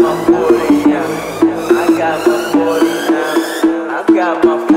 got my 40 now. I got my 40 now. I got my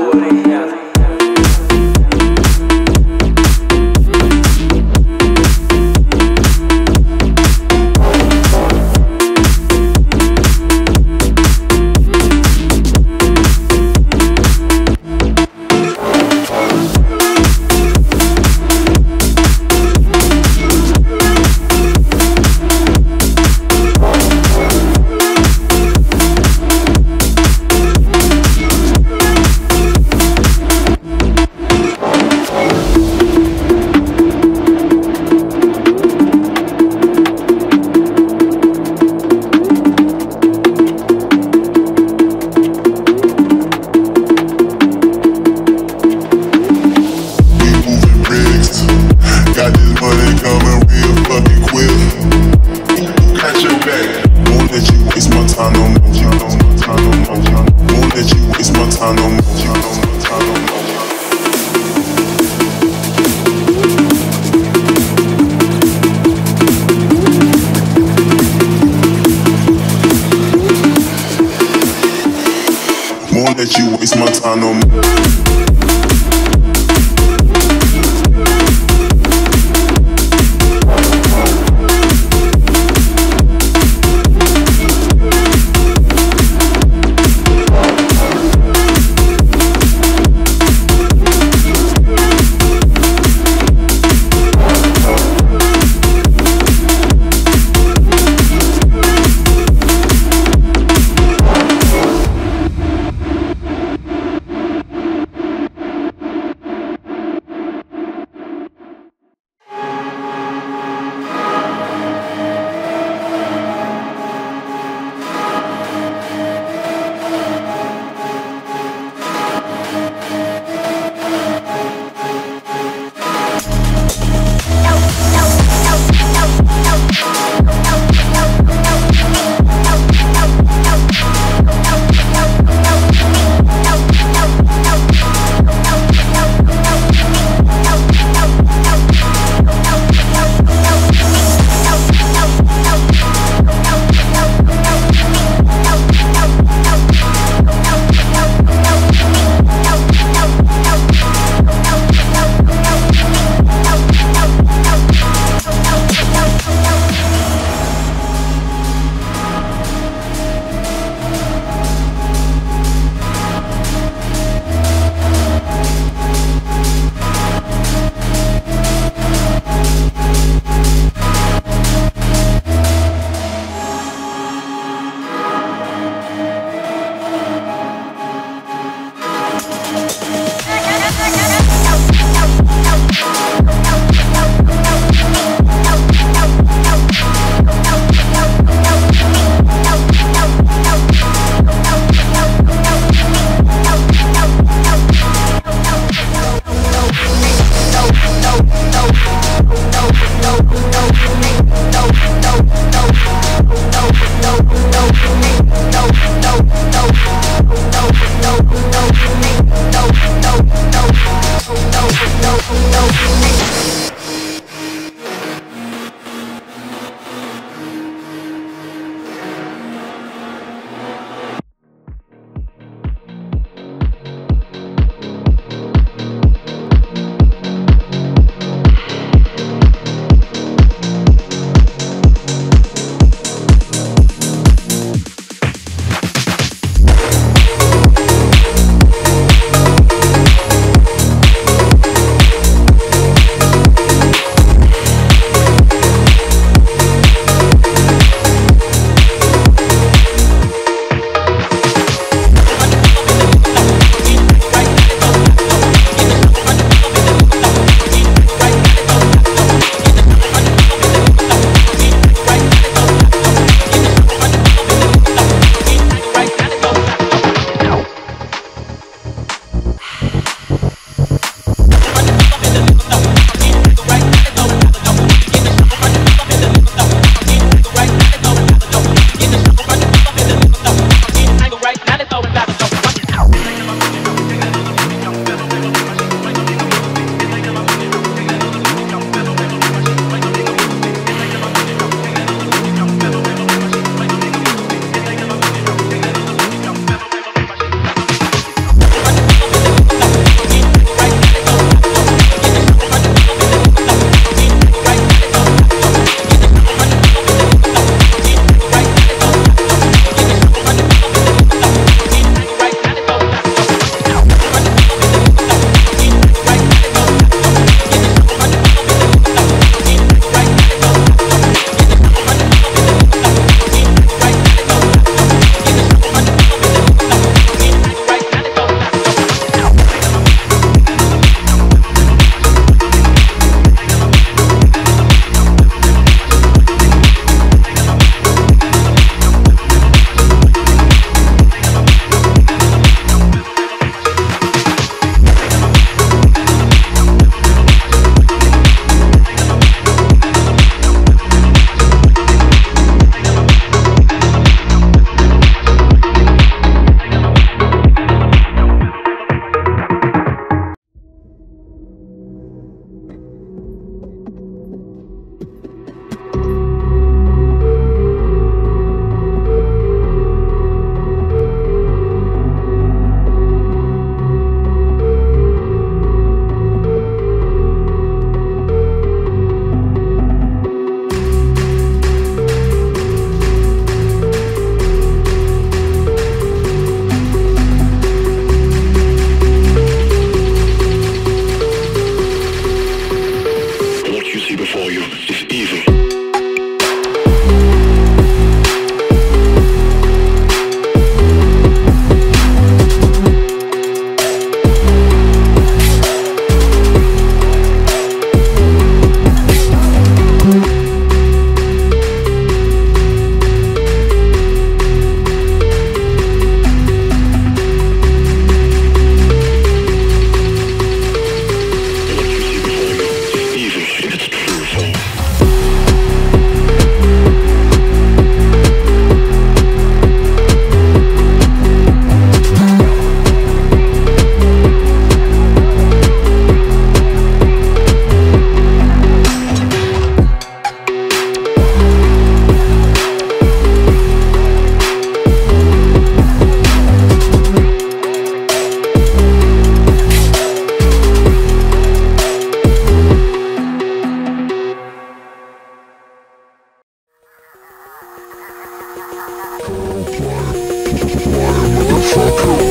Yeah,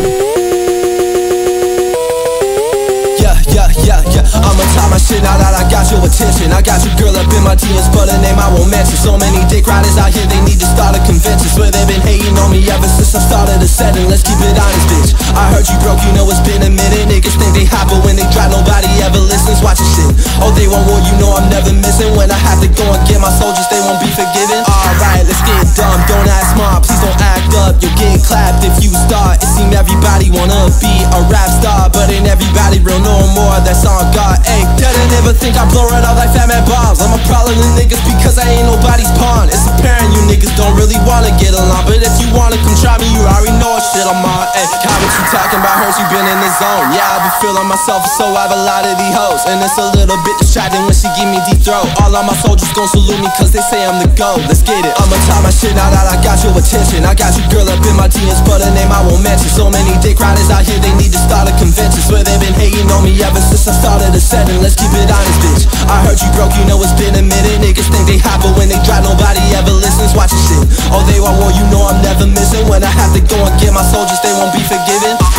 shit now that I got your attention. I got your girl up in my DMs, but her name I won't mention. So many dick riders out here, they need to start a convention. Swear they've been hating on me ever since I started the setting. Let's keep it honest, bitch. I heard you broke, you know it's been a minute. Niggas think they hot, but when they drop, nobody ever listens. Watch your shit. Oh, they want war, you know I'm never missing. When I have to go and get my soldiers, they won't be forgiven. Alright, let's get dumb. Don't ask mom, please don't act up. You'll get clapped if you start. It seem everybody wanna be a rap star, but ain't everybody real no more. That's on God. Ayy, didn't ever think I'd blow right off like Fat Man bombs. I'm a problem to niggas because I ain't nobody's pawn. It's apparent you niggas don't really wanna get along, but if you wanna come try me, you already know what shit I'm on. How what you talking about? Hurts you been in the zone. Yeah, I be feeling myself, so I have a lot of these hoes, and it's a little bit distracting when she give me deep throat. All of my soldiers gon' salute me cause they say I'm the GOAT. Let's get it. I'ma tie my shit now that I got your attention. I got you girl up in my DMs, but her name I won't mention. So many dick riders out here, they need to start a convention. Swear they've been hating on me ever since I started the setting. Let's keep it honest, bitch. I heard you broke, you know it's been a minute. Niggas think they hot, but when they drop, nobody ever listens. Watch your shit. Oh, they want war, you know I'm never missing. When I have to go and get my soldiers, they won't be. Forgiven.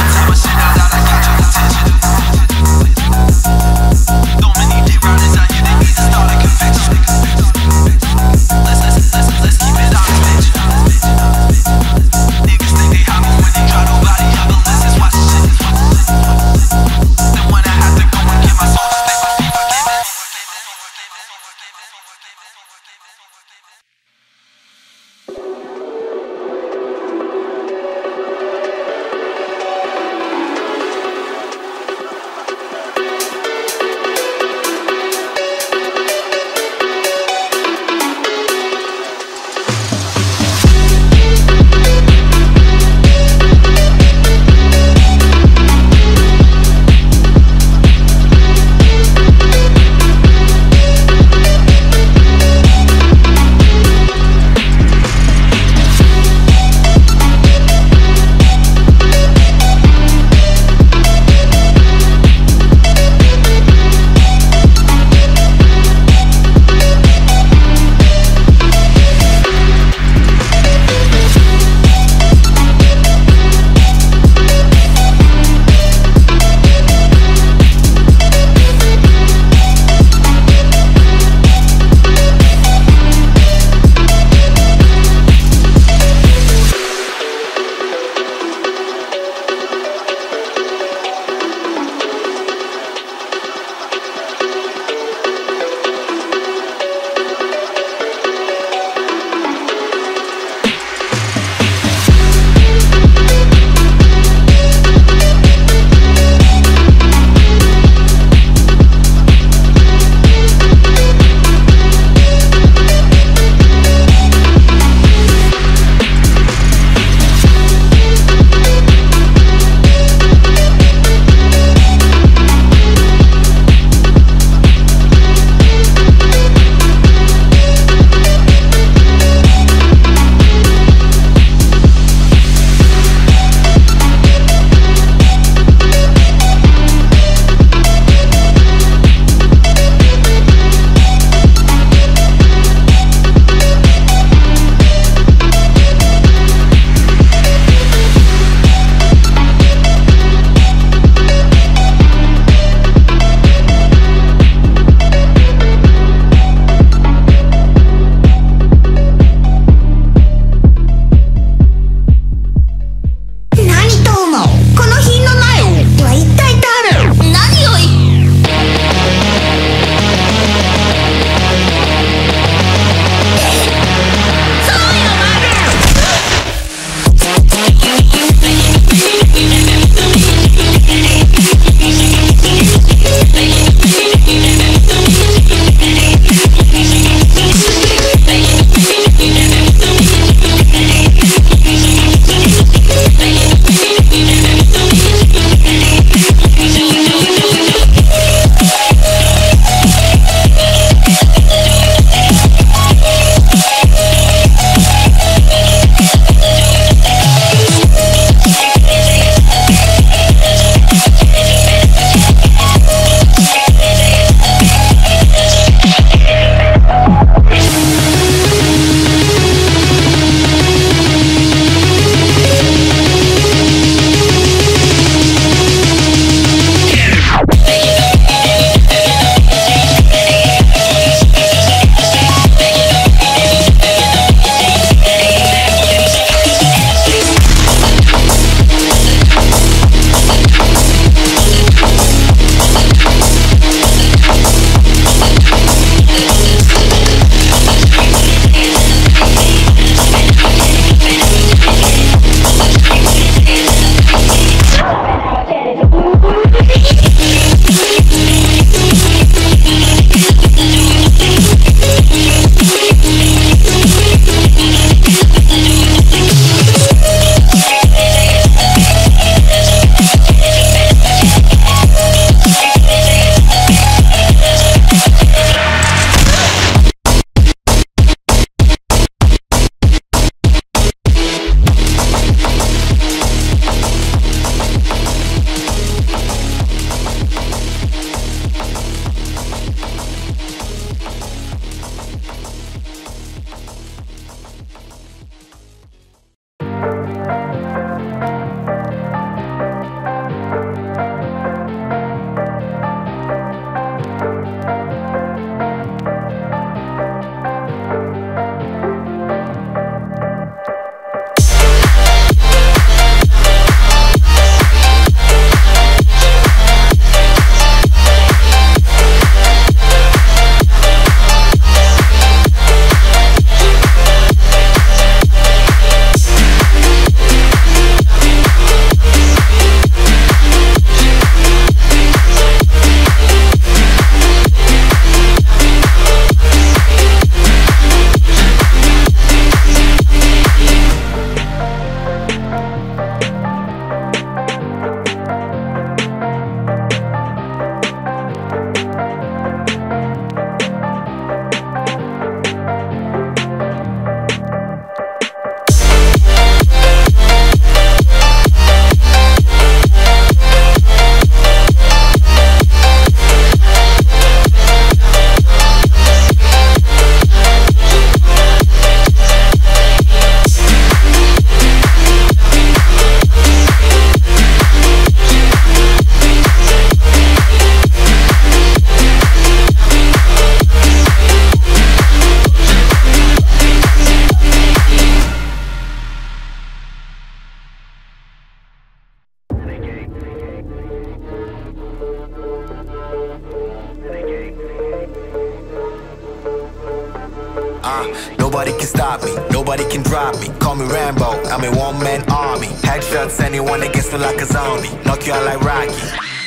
Uh, nobody can stop me, nobody can drop me. Call me Rambo, I'm a one man army. Headshots, anyone against me like a zombie. Knock you out like Rocky,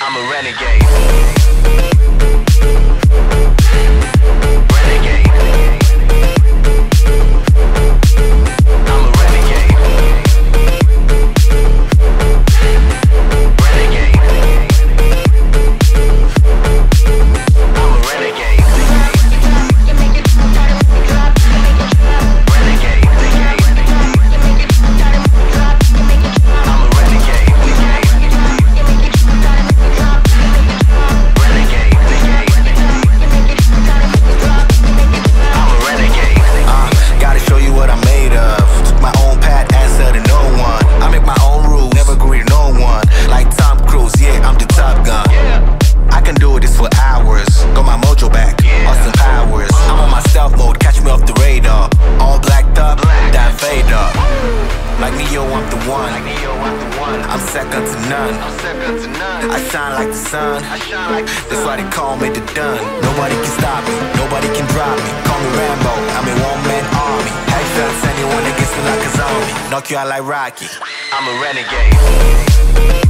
I'm a renegade. y'all like Rocky. I'm a renegade.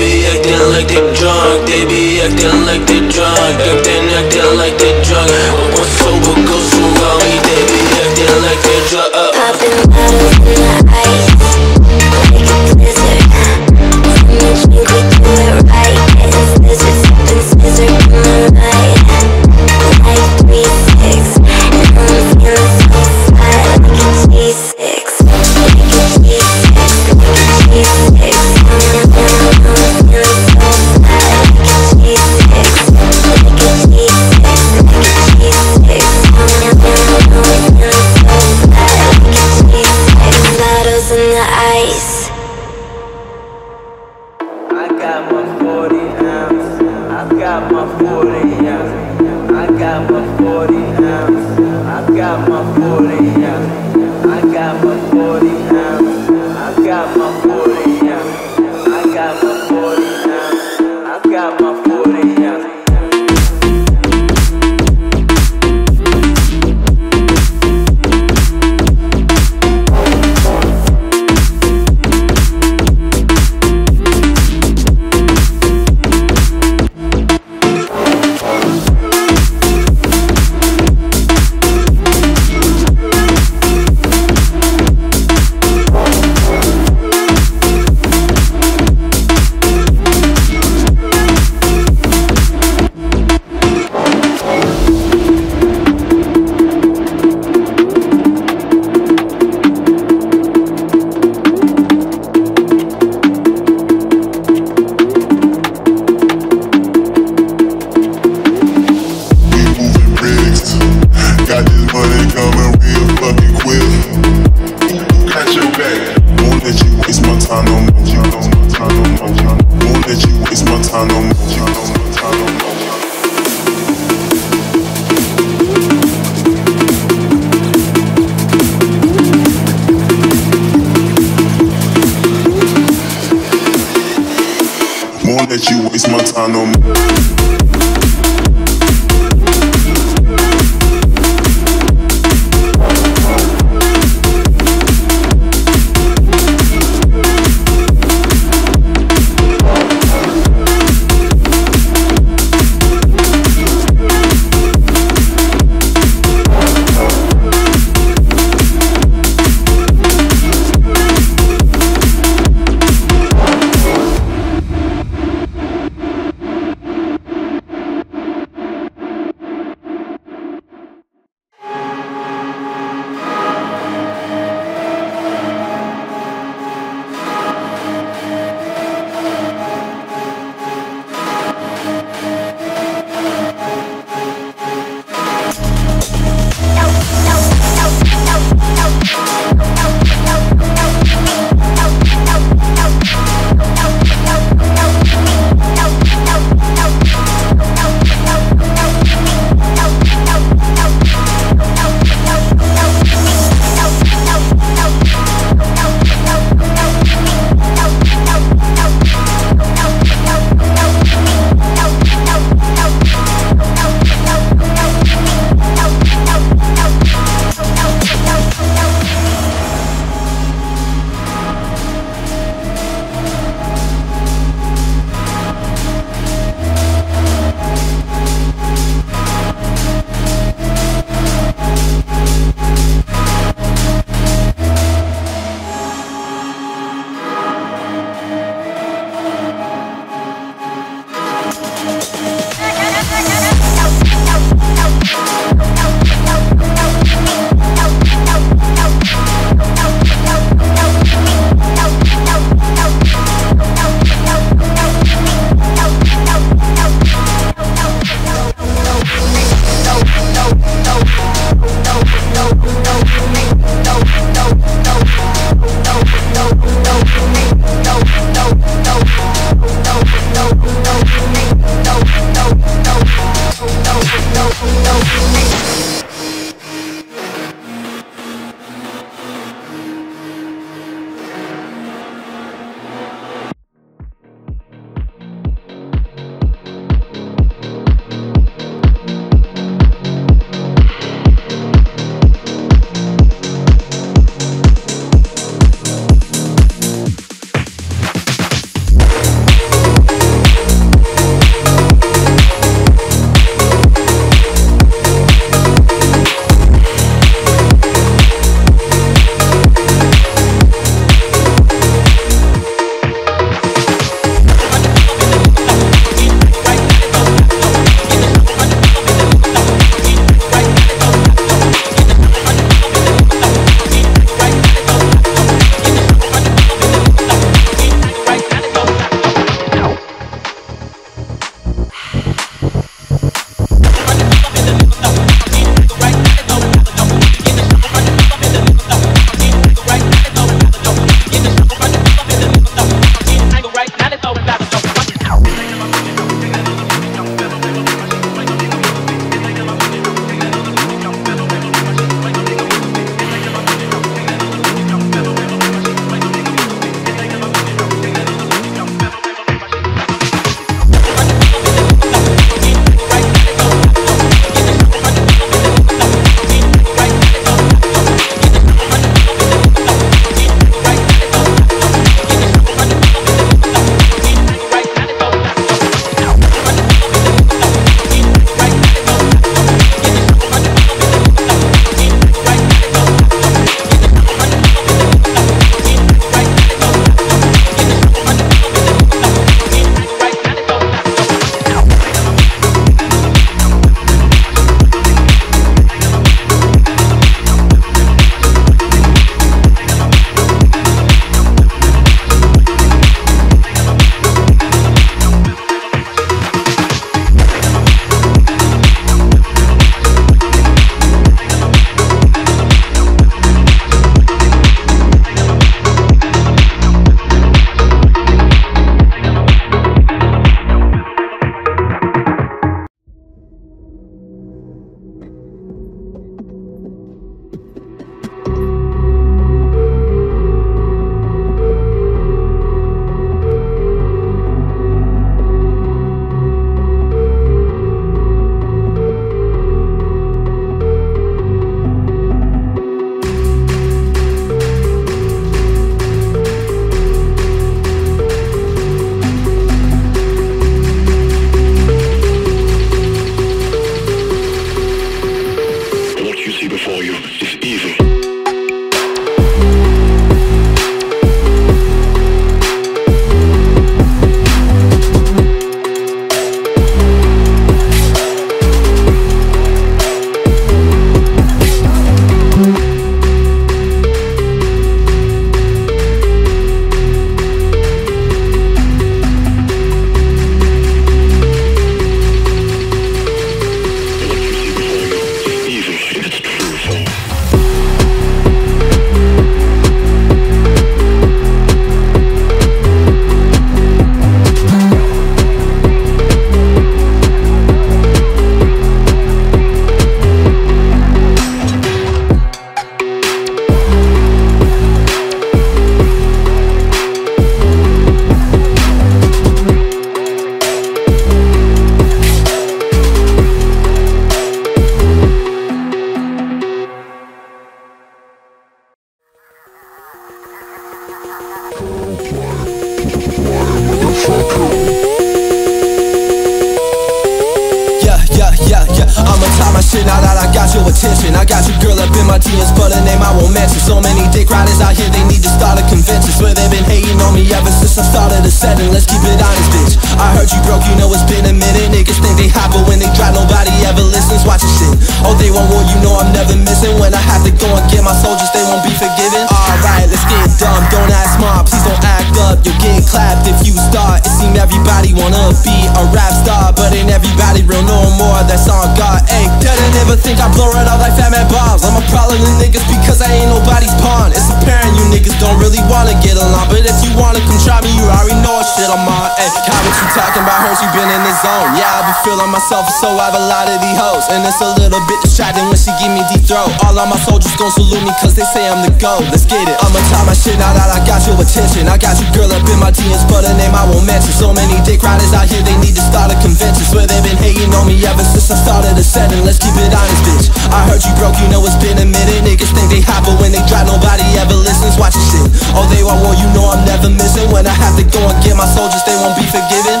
Shit now that I got your attention. I got your girl up in my DMs, but her name I won't mention. So many dick riders out here, they need to start a convention. Swear they've been hating on me ever since I started a setting. Let's keep it honest, bitch. I heard you broke, you know it's been a minute. Niggas think they hot, but when they drop, nobody ever listens. Watch your shit. Oh, they want war, you know I'm never missing. When I have to go and get my soldiers, they won't be forgiven. Alright, let's get dumb. Don't act smart, please don't act up. You'll get clapped if you start. It seem everybody wanna be a rap star, but ain't everybody real no more. That's on God. Ayy, didn't ever think I'd blow it up like Fat Man Bobs. I'm a problem to niggas because I ain't nobody's pawn. It's apparent you niggas don't really wanna get along, but if you wanna come try me, you already know what shit I'm on. Ayy, how what you talking about? Heard you been in the zone. Yeah, I be feeling myself, so I have a lot of these hoes, and it's a little bit distracting when she give me deep throat. All of my soldiers gon' salute me cause they say I'm the GOAT. Let's get it. I'ma top my shit that I got your attention. I got you girl up in my DMs, but her name I won't mention. So many dick riders out here, they need to start a convention. Swear they've been hating on me ever since I started the setting. Let's keep it honest, bitch. I heard you broke, you know it's been a minute. Niggas think they hot, but when they drop, nobody ever listens. Watch your shit. Oh, they want war, you know I'm never missing. When I have to go and get my soldiers, they won't be forgiven.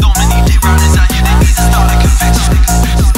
So many dick riders out here, they need to start a convention.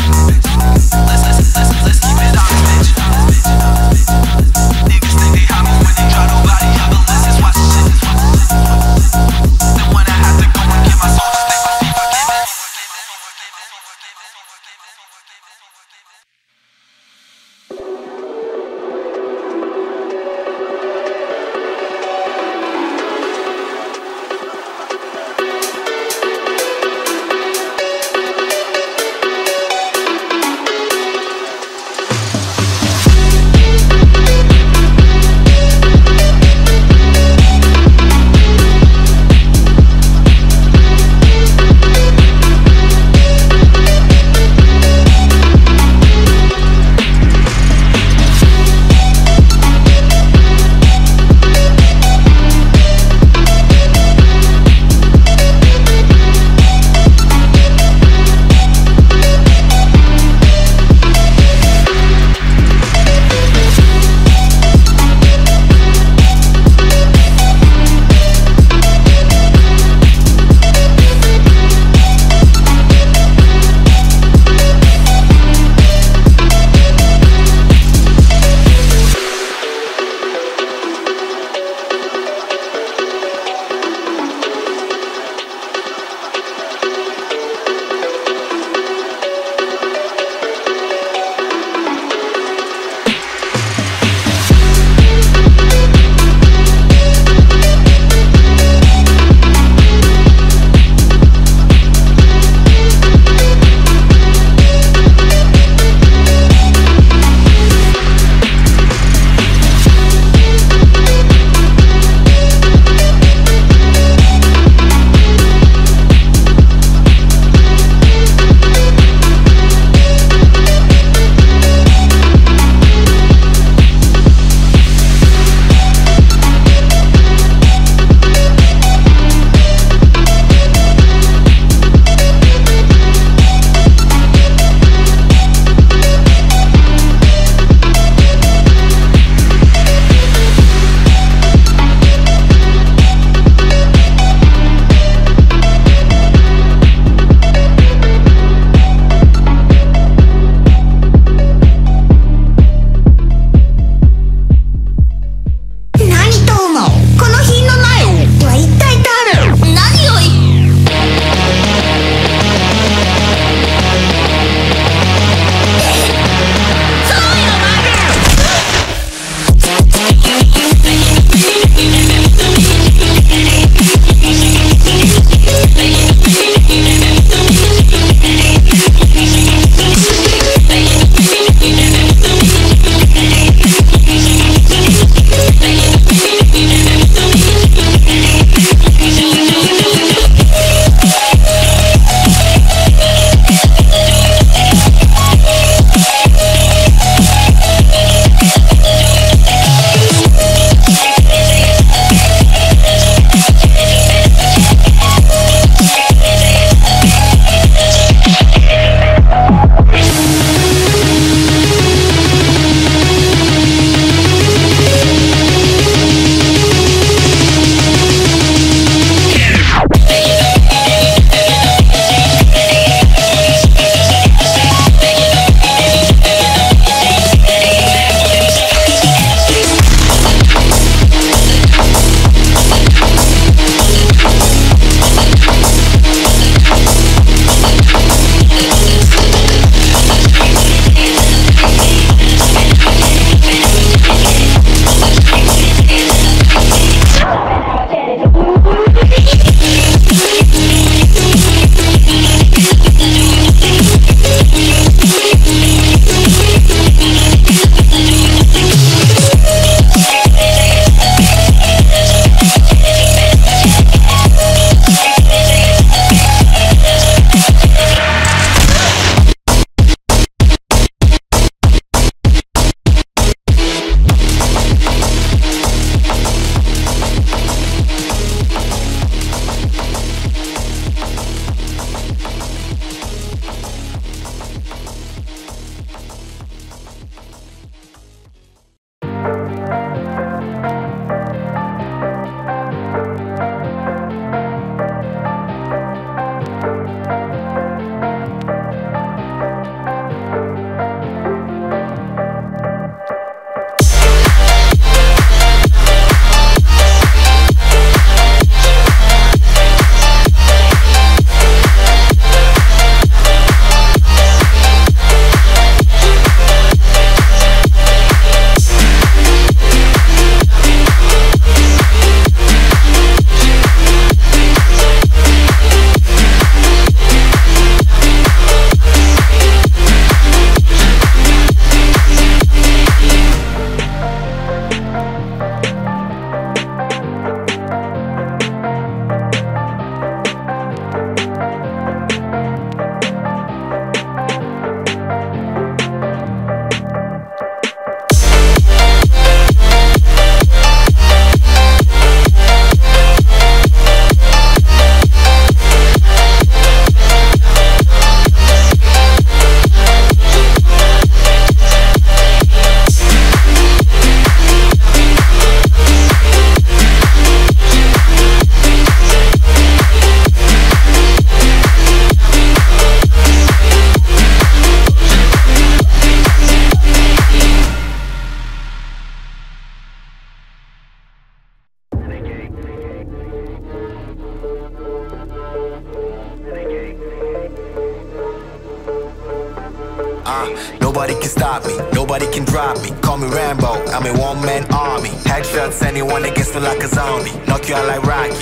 Nobody can stop me, nobody can drop me. Call me Rambo, I'm a one man army. Headshots, anyone that gets me like a zombie. Knock you out like Rocky,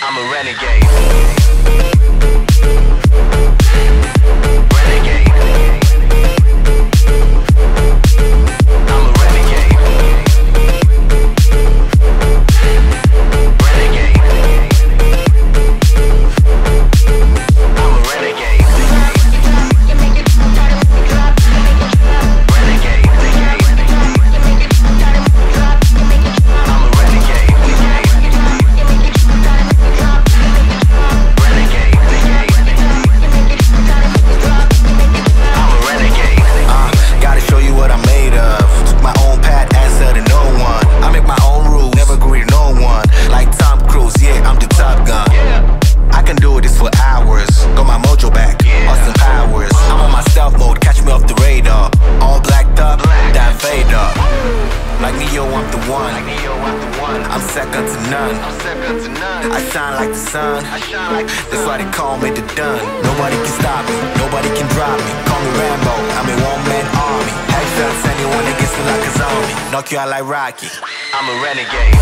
I'm a renegade. y'all like Rocky. I'm a renegade.